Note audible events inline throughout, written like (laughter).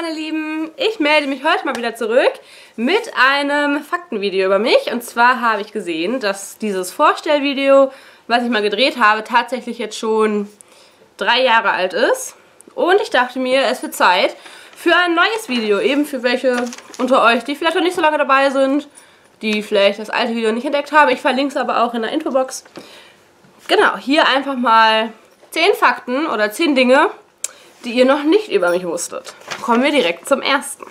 meine Lieben, ich melde mich heute mal wieder zurück mit einem Faktenvideo über mich. Und zwar habe ich gesehen, dass dieses Vorstellvideo, was ich mal gedreht habe, tatsächlich jetzt schon drei Jahre alt ist. Und ich dachte mir, es wird Zeit für ein neues Video. Eben für welche unter euch, die vielleicht noch nicht so lange dabei sind, die vielleicht das alte Video nicht entdeckt haben. Ich verlinke es aber auch in der Infobox. Genau, hier einfach mal 10 Fakten oder 10 Dinge, die ihr noch nicht über mich wusstet. Kommen wir direkt zum ersten.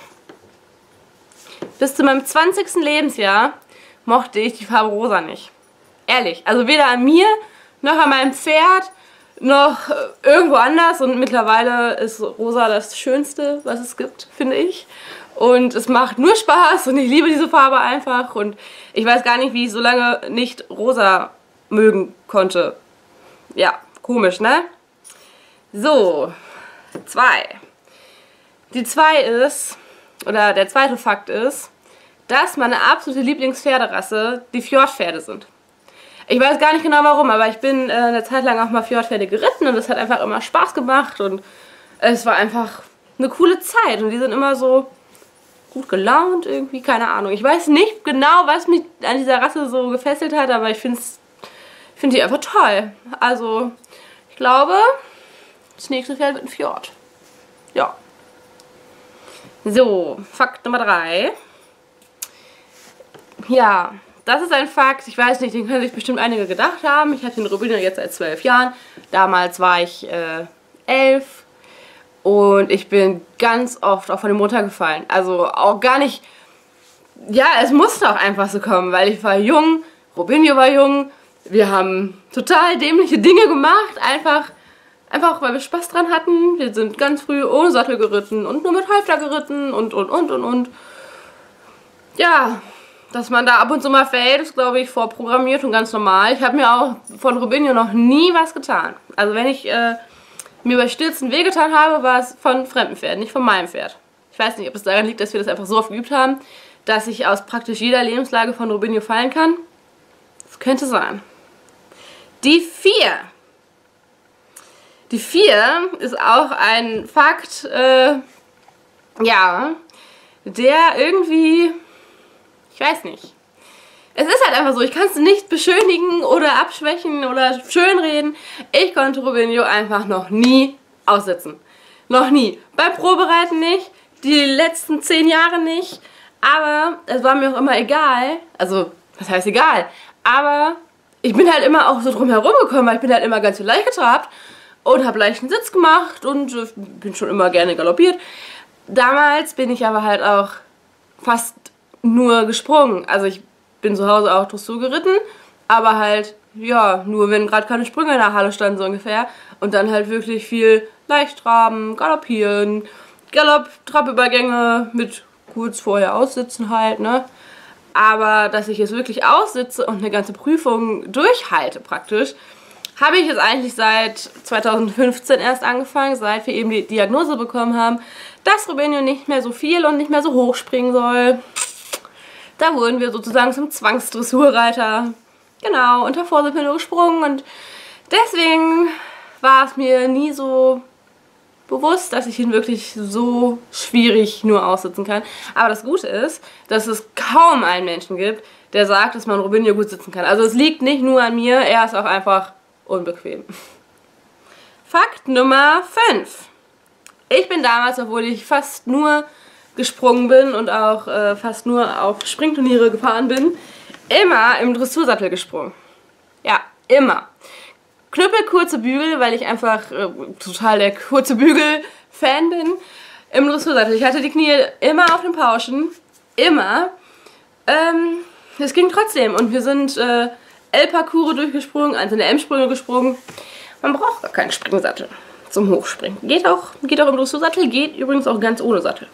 Bis zu meinem 20. Lebensjahr mochte ich die Farbe rosa nicht. Ehrlich, also weder an mir, noch an meinem Pferd, noch irgendwo anders. Und mittlerweile ist rosa das Schönste, was es gibt, finde ich. Und es macht nur Spaß und ich liebe diese Farbe einfach. Und ich weiß gar nicht, wie ich so lange nicht rosa mögen konnte. Ja, komisch, ne? So, Zwei. Die zwei ist, oder der zweite Fakt ist, dass meine absolute Lieblingspferderasse die Fjordpferde sind. Ich weiß gar nicht genau warum, aber ich bin äh, eine Zeit lang auch mal Fjordpferde geritten und es hat einfach immer Spaß gemacht und es war einfach eine coole Zeit und die sind immer so gut gelaunt irgendwie, keine Ahnung. Ich weiß nicht genau, was mich an dieser Rasse so gefesselt hat, aber ich finde find die einfach toll. Also, ich glaube, das nächste Pferd wird ein Fjord. Ja. So, Fakt Nummer 3. Ja, das ist ein Fakt, ich weiß nicht, den können sich bestimmt einige gedacht haben. Ich habe den Rubino jetzt seit zwölf Jahren. Damals war ich äh, elf. Und ich bin ganz oft auch von dem Mutter gefallen. Also auch gar nicht... Ja, es musste auch einfach so kommen, weil ich war jung, Robinho war jung. Wir haben total dämliche Dinge gemacht, einfach Einfach, weil wir Spaß dran hatten. Wir sind ganz früh ohne Sattel geritten und nur mit Halfter geritten und, und, und, und, und. Ja, dass man da ab und zu mal fällt, ist, glaube ich, vorprogrammiert und ganz normal. Ich habe mir auch von Robinho noch nie was getan. Also wenn ich äh, mir bei Stürzen wehgetan habe, war es von fremden Pferden, nicht von meinem Pferd. Ich weiß nicht, ob es daran liegt, dass wir das einfach so oft geübt haben, dass ich aus praktisch jeder Lebenslage von Robinho fallen kann. Das könnte sein. Die vier die 4 ist auch ein Fakt, äh, ja, der irgendwie, ich weiß nicht. Es ist halt einfach so, ich kann es nicht beschönigen oder abschwächen oder schönreden. Ich konnte Rubinho einfach noch nie aussitzen. Noch nie. Beim Probereiten nicht, die letzten 10 Jahre nicht. Aber es war mir auch immer egal. Also, was heißt egal? Aber ich bin halt immer auch so drum herum gekommen, weil ich bin halt immer ganz viel leicht getrabt und habe leichten Sitz gemacht und äh, bin schon immer gerne galoppiert. Damals bin ich aber halt auch fast nur gesprungen. Also ich bin zu Hause auch Dressur geritten, aber halt, ja, nur wenn gerade keine Sprünge in der Halle standen, so ungefähr. Und dann halt wirklich viel Leichttraben, Galoppieren, Galopp-Trappübergänge mit kurz vorher aussitzen halt, ne. Aber dass ich jetzt wirklich aussitze und eine ganze Prüfung durchhalte praktisch, habe ich jetzt eigentlich seit 2015 erst angefangen, seit wir eben die Diagnose bekommen haben, dass Rubinho nicht mehr so viel und nicht mehr so hoch springen soll. Da wurden wir sozusagen zum Zwangsdressurreiter. Genau, unter Vorsitz nur gesprungen und deswegen war es mir nie so bewusst, dass ich ihn wirklich so schwierig nur aussitzen kann. Aber das Gute ist, dass es kaum einen Menschen gibt, der sagt, dass man Rubinho gut sitzen kann. Also es liegt nicht nur an mir, er ist auch einfach unbequem. Fakt Nummer 5. Ich bin damals, obwohl ich fast nur gesprungen bin und auch äh, fast nur auf Springturniere gefahren bin, immer im Dressursattel gesprungen. Ja, immer. Knüppel, kurze Bügel, weil ich einfach äh, total der kurze Bügel-Fan bin. Im Dressursattel. Ich hatte die Knie immer auf den Pauschen. Immer. Ähm, es ging trotzdem. Und wir sind äh, L-Parcours durchgesprungen, einzelne M-Sprünge gesprungen. Man braucht gar keinen Springsattel zum Hochspringen. Geht auch, geht auch im Dressursattel, geht übrigens auch ganz ohne Sattel.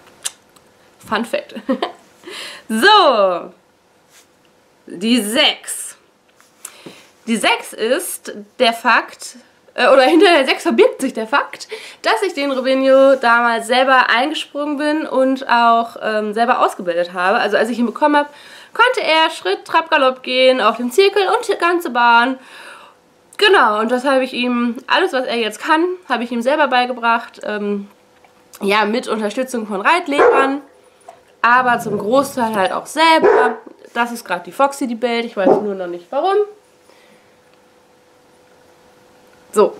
Fun Fact. (laughs) so, die 6. Die 6 ist der Fakt, äh, oder hinter der 6 verbirgt sich der Fakt, dass ich den Rubinho damals selber eingesprungen bin und auch ähm, selber ausgebildet habe. Also als ich ihn bekommen habe, konnte er Schritt, Trab, Galopp gehen auf dem Zirkel und die ganze Bahn. Genau, und das habe ich ihm, alles was er jetzt kann, habe ich ihm selber beigebracht. Ähm, ja, mit Unterstützung von Reitlehrern, aber zum Großteil halt auch selber. Das ist gerade die Foxy, die bellt. Ich weiß nur noch nicht warum. So.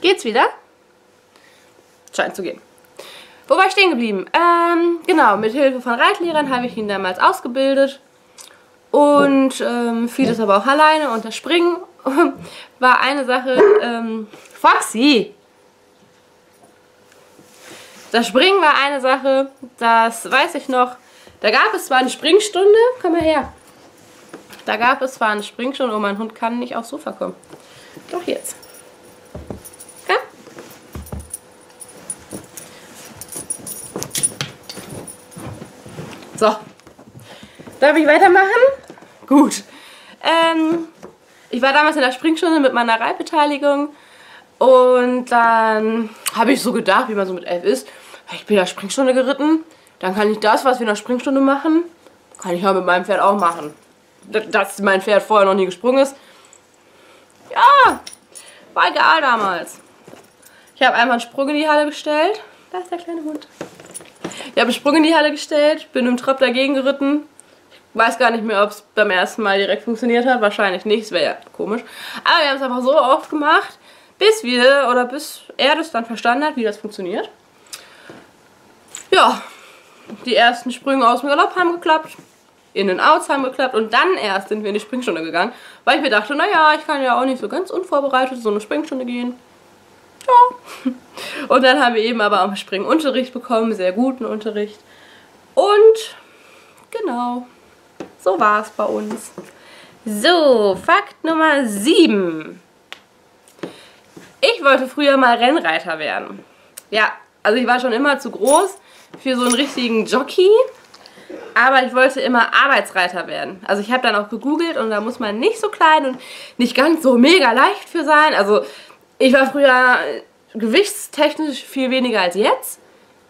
Geht's wieder? Scheint zu gehen. Wo war ich stehen geblieben? Ähm, genau, mit Hilfe von Reitlehrern habe ich ihn damals ausgebildet. Und ähm, vieles aber auch alleine. Und das Springen (laughs) war eine Sache. Ähm, Foxy! Das Springen war eine Sache, das weiß ich noch. Da gab es zwar eine Springstunde, komm mal her. Da gab es zwar eine Springstunde, oh mein Hund kann nicht aufs Sofa kommen. Doch jetzt. Ja? So. Darf ich weitermachen? Gut. Ähm, ich war damals in der Springstunde mit meiner Reitbeteiligung und dann habe ich so gedacht, wie man so mit elf ist, ich bin in der Springstunde geritten, dann kann ich das, was wir in der Springstunde machen, kann ich auch mit meinem Pferd auch machen. Dass mein Pferd vorher noch nie gesprungen ist. Ja, war egal damals. Ich habe einmal einen Sprung in die Halle gestellt. Da ist der kleine Hund. Ich habe einen Sprung in die Halle gestellt, bin im Trab dagegen geritten. Ich weiß gar nicht mehr, ob es beim ersten Mal direkt funktioniert hat. Wahrscheinlich nicht, es wäre ja komisch. Aber wir haben es einfach so oft gemacht, bis wir, oder bis er das dann verstanden hat, wie das funktioniert. Ja, die ersten Sprünge aus dem Galopp haben geklappt, in den Outs haben geklappt und dann erst sind wir in die Springstunde gegangen, weil ich mir dachte, naja, ich kann ja auch nicht so ganz unvorbereitet so eine Springstunde gehen. Ja. (laughs) Und dann haben wir eben aber auch Springunterricht bekommen, sehr guten Unterricht. Und genau, so war es bei uns. So, Fakt Nummer 7. Ich wollte früher mal Rennreiter werden. Ja, also ich war schon immer zu groß für so einen richtigen Jockey. Aber ich wollte immer Arbeitsreiter werden. Also ich habe dann auch gegoogelt und da muss man nicht so klein und nicht ganz so mega leicht für sein. Also ich war früher gewichtstechnisch viel weniger als jetzt.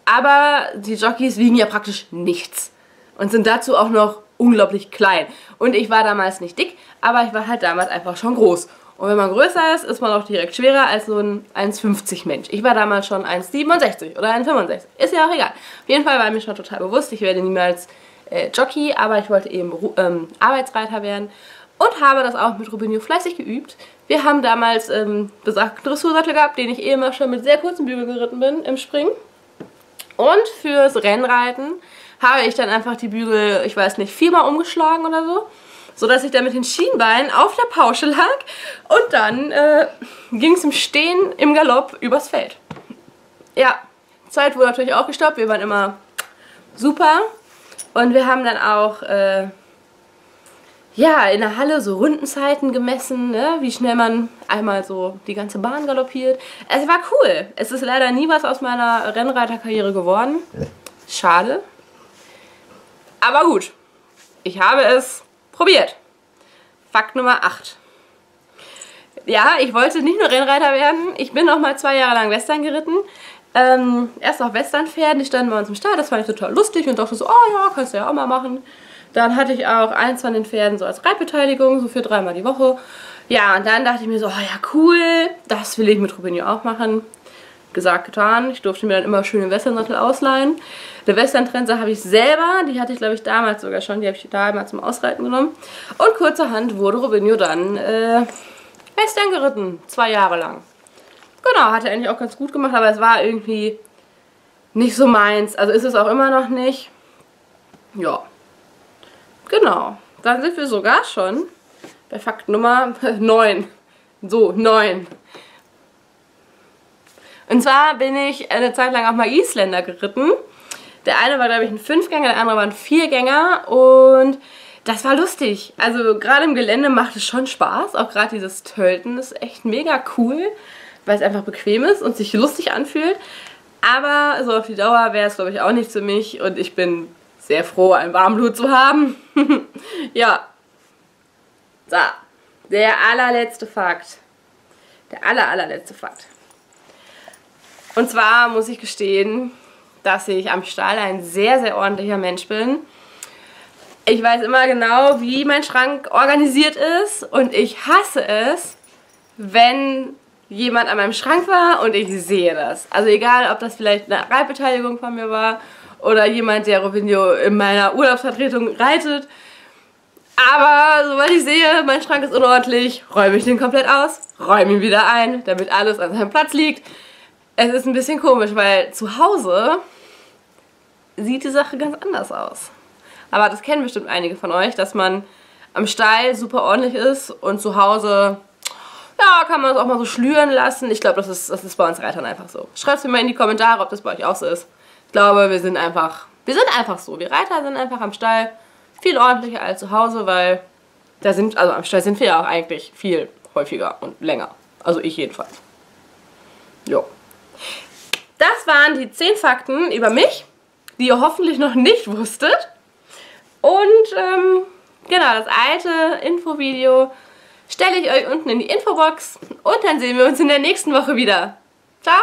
Aber die Jockeys wiegen ja praktisch nichts. Und sind dazu auch noch unglaublich klein. Und ich war damals nicht dick, aber ich war halt damals einfach schon groß. Und wenn man größer ist, ist man auch direkt schwerer als so ein 1,50 Mensch. Ich war damals schon 1,67 oder 1,65. Ist ja auch egal. Auf jeden Fall war mir schon total bewusst, ich werde niemals äh, Jockey, aber ich wollte eben ähm, Arbeitsreiter werden und habe das auch mit Rubinho fleißig geübt. Wir haben damals ähm, besagten Dressursattel gehabt, den ich eben auch schon mit sehr kurzen Bügeln geritten bin im Springen. Und fürs Rennreiten habe ich dann einfach die Bügel, ich weiß nicht, viermal umgeschlagen oder so sodass ich dann mit den Schienbeinen auf der Pausche lag und dann äh, ging es im Stehen im Galopp übers Feld. Ja, Zeit wurde natürlich auch gestoppt, wir waren immer super und wir haben dann auch äh, ja, in der Halle so Rundenzeiten gemessen, ne? wie schnell man einmal so die ganze Bahn galoppiert. Es war cool. Es ist leider nie was aus meiner Rennreiterkarriere geworden. Schade. Aber gut, ich habe es probiert. Fakt Nummer 8. Ja, ich wollte nicht nur Rennreiter werden, ich bin auch mal zwei Jahre lang Western geritten. Ähm, erst auf Westernpferden, die standen bei uns im Stall, das fand ich total lustig und dachte so, oh ja, kannst du ja auch mal machen. Dann hatte ich auch eins von den Pferden so als Reitbeteiligung, so für dreimal die Woche. Ja, und dann dachte ich mir so, oh ja, cool, das will ich mit Rubinho auch machen gesagt, getan. Ich durfte mir dann immer schöne Westernsattel ausleihen. Eine Western-Trense habe ich selber, die hatte ich glaube ich damals sogar schon, die habe ich da einmal zum Ausreiten genommen. Und kurzerhand wurde Robinho dann äh, Western geritten, zwei Jahre lang. Genau, hat er eigentlich auch ganz gut gemacht, aber es war irgendwie nicht so meins. Also ist es auch immer noch nicht. Ja, genau. Dann sind wir sogar schon bei Fakt Nummer (laughs) 9. So, 9. Und zwar bin ich eine Zeit lang auch mal Isländer geritten. Der eine war, glaube ich, ein Fünfgänger, der andere war ein Viergänger und das war lustig. Also gerade im Gelände macht es schon Spaß. Auch gerade dieses Tölten ist echt mega cool, weil es einfach bequem ist und sich lustig anfühlt. Aber so auf die Dauer wäre es, glaube ich, auch nicht für mich und ich bin sehr froh, ein Warmblut zu haben. (laughs) ja. So, der allerletzte Fakt. Der aller, allerletzte Fakt. Und zwar muss ich gestehen, dass ich am Stall ein sehr, sehr ordentlicher Mensch bin. Ich weiß immer genau, wie mein Schrank organisiert ist und ich hasse es, wenn jemand an meinem Schrank war und ich sehe das. Also egal, ob das vielleicht eine Reitbeteiligung von mir war oder jemand, der Robinho in meiner Urlaubsvertretung reitet. Aber sobald ich sehe, mein Schrank ist unordentlich, räume ich den komplett aus, räume ihn wieder ein, damit alles an seinem Platz liegt. Es ist ein bisschen komisch, weil zu Hause sieht die Sache ganz anders aus. Aber das kennen bestimmt einige von euch, dass man am Stall super ordentlich ist und zu Hause, ja, kann man es auch mal so schlüren lassen. Ich glaube, das ist, das ist bei uns Reitern einfach so. Schreibt es mir mal in die Kommentare, ob das bei euch auch so ist. Ich glaube, wir sind einfach, wir sind einfach so. Wir Reiter sind einfach am Stall viel ordentlicher als zu Hause, weil da sind, also am Stall sind wir ja auch eigentlich viel häufiger und länger. Also ich jedenfalls. Jo. Das waren die 10 Fakten über mich, die ihr hoffentlich noch nicht wusstet. Und ähm, genau, das alte Infovideo stelle ich euch unten in die Infobox und dann sehen wir uns in der nächsten Woche wieder. Ciao!